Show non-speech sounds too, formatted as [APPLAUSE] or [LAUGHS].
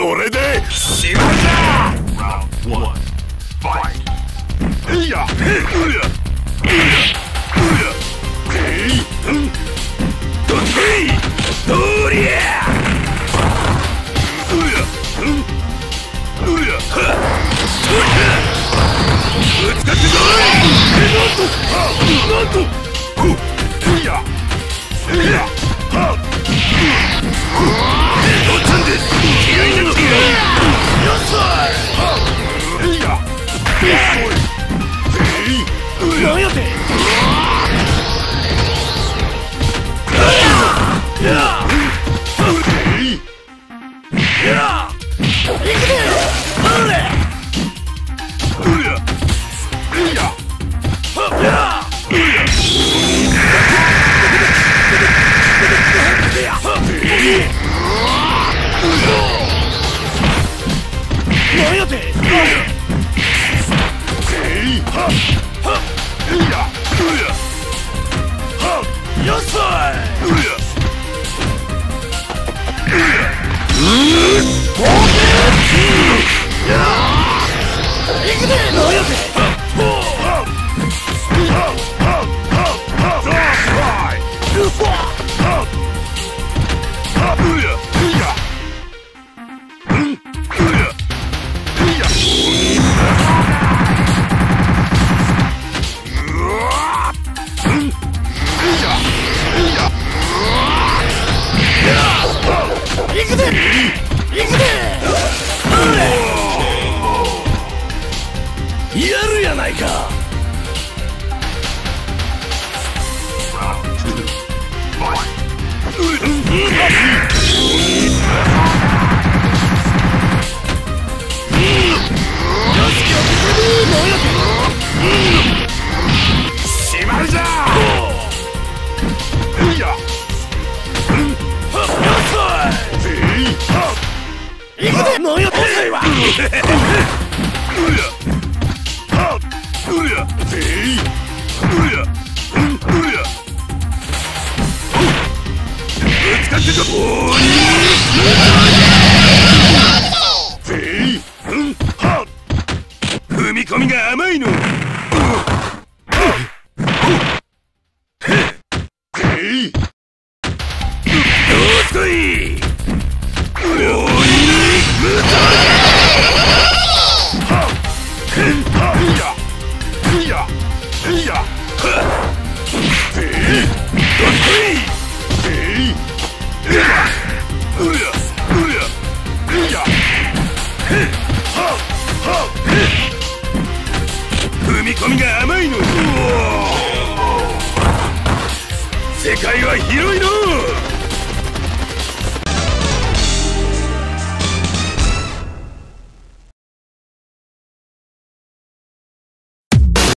これで。しまいだやるやないか。う [LAUGHS] っ行くぜ何やっ。て遅いわうやはっ。うやぜいうやうんうやぶつかっ。てたおーぜいうんはっ。踏み込みが甘いのえいどうすこい込みが甘いの世界は広いの。